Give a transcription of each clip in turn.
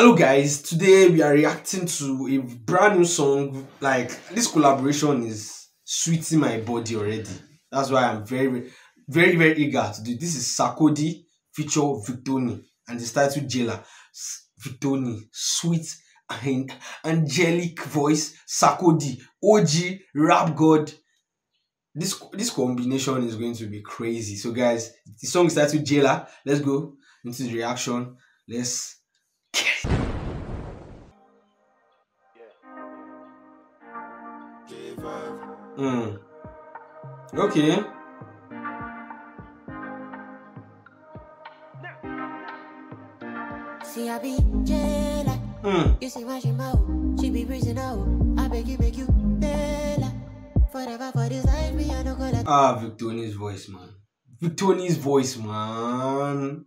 Hello guys, today we are reacting to a brand new song. Like this collaboration is sweeting my body already. That's why I'm very, very, very eager to do. This is Sarkodie feature Victony and it's titled Jailer. Victony, sweet and angelic voice. Sarkodie, OG rap god. This this combination is going to be crazy. So guys, the song is titled Jailer. Let's go into the reaction. Let's Mm. Okay. See, I be jailer. Mm. You see why she mouth? She be breezing out. I beg you, beg you, jailer. Forever for this life, me, I don't go Ah, Victony's voice, man. Victony's voice, man.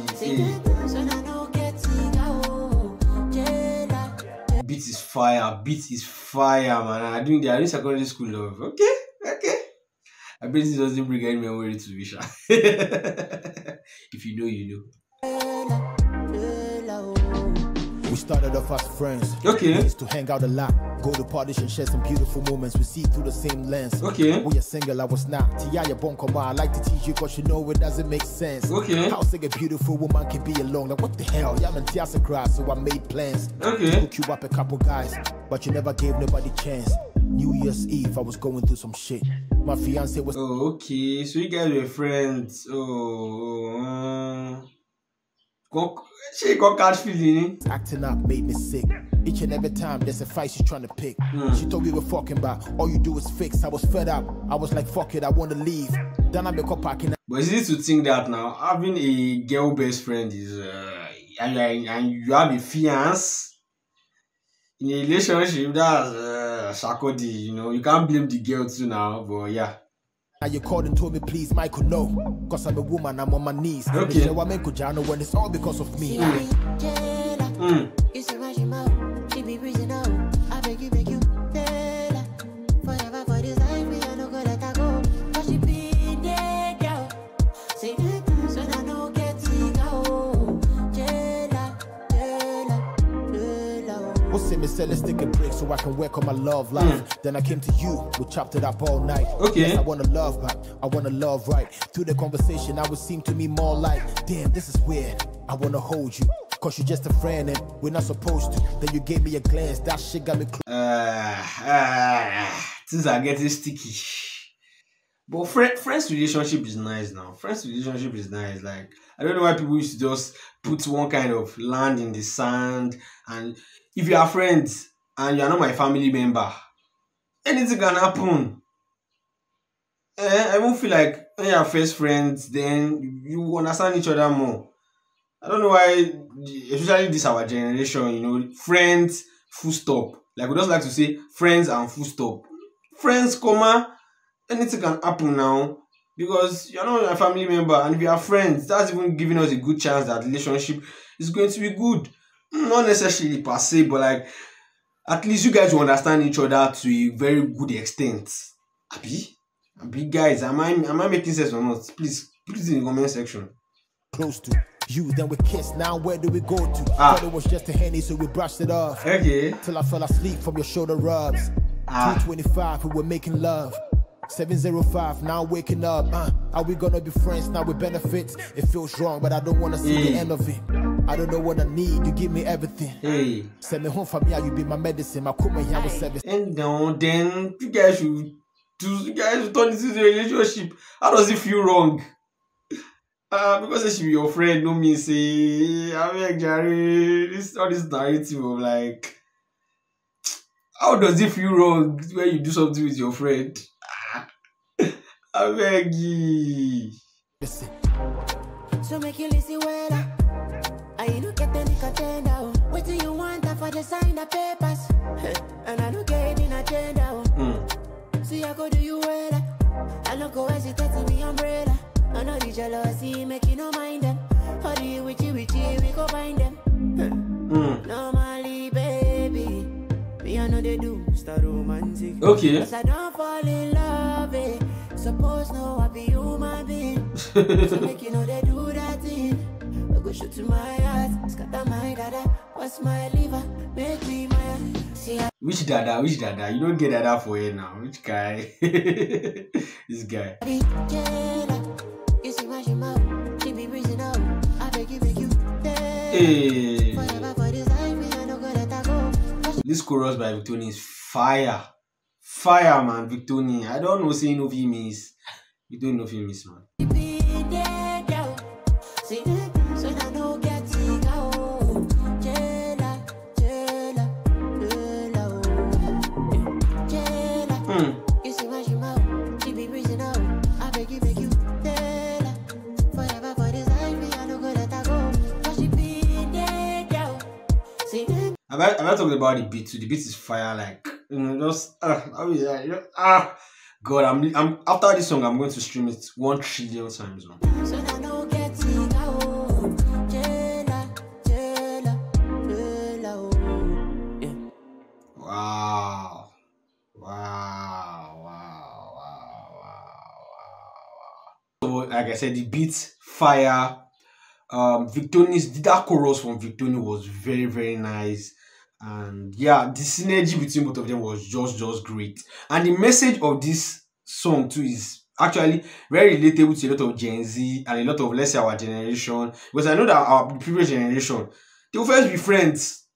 fire. Beat is fire, man. I doing the I doing secondary school love. Okay, okay. I bet this doesn't bring any memory to Visha. if you know, you know. We started off as friends. Okay. We used to hang out a lot. Go to parties and share some beautiful moments. We see through the same lens. Okay. We are single, I was not. Tia Bonkoma, I like to teach you cause you know it doesn't make sense. Okay. How sick a beautiful woman can be alone. Like what the hell? Yeah, man, Tiasa cry, so I made plans. Okay. Hook you up a couple guys, but you never gave nobody chance. New Year's Eve, I was going through some shit. My fiance was Oh, okay. So you guys were friends. Oh, uh, she got catch feeling. acting up, made me sick. Each and every time there's a fight she's trying to pick. She told me we were fucking about all you do is fix. I was fed up. I was like, fuck it, I wanna leave. Then I up packing But it's easy to think that now having a girl best friend is uh, and, you- and you have a fiance in a relationship that's uh, Sarkodie, you know you can't blame the girl too now. But yeah, Now you called and told me, please, Michael, no. Cause I'm a woman, I'm on my knees. Okay. So I make Kujano when it's all because of me. See, I mm. What's it, me say, let's take a break so I can work on my love life. Then I came to you, we chopped it up all night. Okay. Yes, I wanna love back, I wanna love right. Through the conversation, I would seem to me more like, damn, this is weird. I wanna hold you. Cause you're just a friend and we're not supposed to. Then you gave me a glance, that shit got me uh, uh, things are getting sticky. But friend, friends relationship is nice now. Friends relationship is nice. Like I don't know why people used to just put one kind of land in the sand. And if you are friends and you are not my family member, anything can happen. Eh, I won't feel like when you are first friends, then you understand each other more. I don't know why, especially this our generation, you know, friends, full stop. Like we just like to say friends and full stop. Friends, comma, anything can happen now because you're not a family member, and if you are friends, that's even giving us a good chance that relationship is going to be good. Not necessarily per se, but like at least you guys will understand each other to a very good extent. Abi, Abi, guys, am I am I making sense or not? Please, please in the comment section. close to. You, then we kissed, now where do we go to? Ah. Thought it was just a henny, so we brushed it off. Okay. Till I fell asleep from your shoulder rubs. Ah. 225, we were making love. 705, now waking up. Uh, are we gonna be friends now with benefits? It feels wrong, but I don't wanna see the Mm. end of it. I don't know what I need, you give me everything. Hey. Send me home for me, you be my medicine. My kuma here with service. And now then you guys should do you guys should turn this into a relationship. How does it feel wrong? Uh, because she be your friend, no mean say I mean Jerry, this all this narrative of like how does it feel wrong when you do something with your friend? I beg you. So make you listen well. I any contender. What do you want for the sign of papers? And I don't get any agenda. Hmm. See, I go do you well. I don't go hesitate to be umbrella. I know the jealousy no mind. How do you witchy witchy? We go find them. Hmm. Normally, baby, me I know they do start romantic. Okay. I don't fall in love. Eh. Suppose no, I be human being. so make you know they do that thing. I go shoot to my heart, scatter my dada. What's my liver? Make me mine. See, I Which dada? Which dada? You don't get dada for here now. Which guy? this guy. be jailer. You see my shima, she be breezing out. I beg you, beg you, yeah. Hey. This life, me I no go let her go. Cause This chorus by Victony is fire. Fire, man. Victony. I don't know saying no fit miss. Victony no fit miss, man. she be there, girl. See, so I no get it. Jailer, jailer, jailer, oh. Jailer. Hmm. You see my shima, she be breezing out. I beg you, beg you, tell her. Forever for this life, me I no go let her go. Cause she be there, girl. See, Have I, have talked about the beat too? The beat is fire, like you know, just ah, uh, oh yeah, yeah, ah. God, I'm, I'm after this song, I'm going to stream it one trillion times, man. so I no get it, oh. Wow, wow, wow, wow, wow, wow. So, like I said, the beat fire. Um, Victony's that chorus from Victony was very, very nice. And yeah, the synergy between both of them was just, just great. And the message of this song too is actually very relatable to a lot of Gen Z and a lot of let's say our generation. Because I know that our previous generation, they will first be friends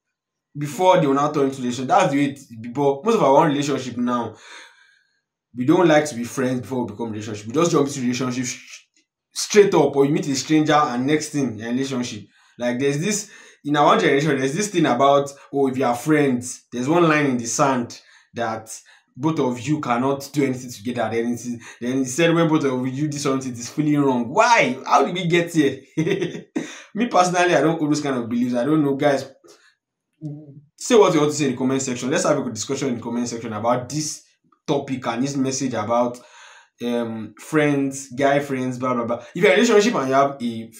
before they will now turn into relation. That's the way it be. But most of our own relationship now, we don't like to be friends before we become relationship. We just jump into relationship sh- straight up, or you meet a stranger and next thing a relationship. Like there's this in our generation, there's this thing about oh, if you are friends, there's one line in the sand that both of you cannot do anything together. Then it's, then he said when both of you do something, it is feeling wrong. Why? How did we get here? Me personally, I don't hold those kind of beliefs. I don't know, guys. Say what you want to say in the comment section. Let's have a good discussion in the comment section about this topic and this message about um friends, guy friends, blah blah blah. If you're in a relationship and you have a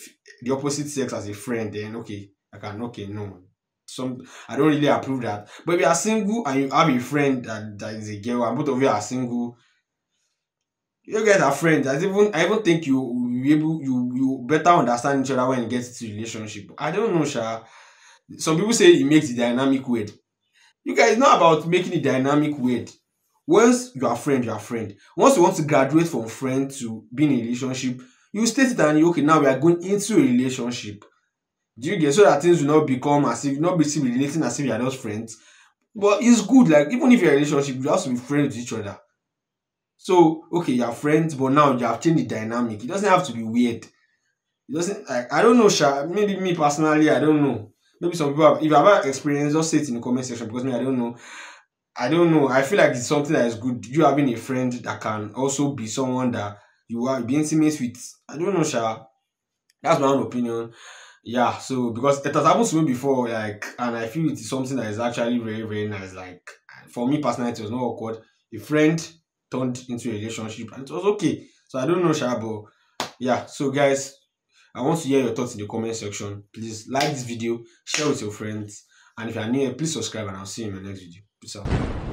the opposite sex as a friend, then okay, I can okay no. Some I don't really approve that. But if you are single and you have a friend that, that is a girl and both of you are single, you guys are friends. I even I even think you you be able you you better understand each other when you get into relationship. I don't know, Sha. Some people say it makes the dynamic weird. You guys know about making it dynamic weird. Once you are friend, you are friend. Once you want to graduate from friend to being in a relationship, you state it and you okay now we are going into a relationship. Do you get so that things will not become as if not basically relating as if you are just friends. But it's good, like even if you're in a relationship, you have to be friends with each other. So okay, you're friends, but now you have changed the dynamic. It doesn't have to be weird. It doesn't like I don't know, Sha. Maybe me personally, I don't know. Maybe some people have if you have experience, just say it in the comment section because me, I don't know. I don't know. I feel like it's something that is good. You having a friend that can also be someone that you are be intimate with. I don't know, Sha. That's my own opinion. Yeah, so because it has happened to me before, like, and I feel it is something that is actually very, very nice. Like, for me personally, it was not awkward. A friend turned into a relationship, and it was okay. So I don't know, Sha, but yeah. So guys, I want to hear your thoughts in the comment section. Please like this video, share with your friends, and if you are new, please subscribe, and I'll see you in my next video. Peace out.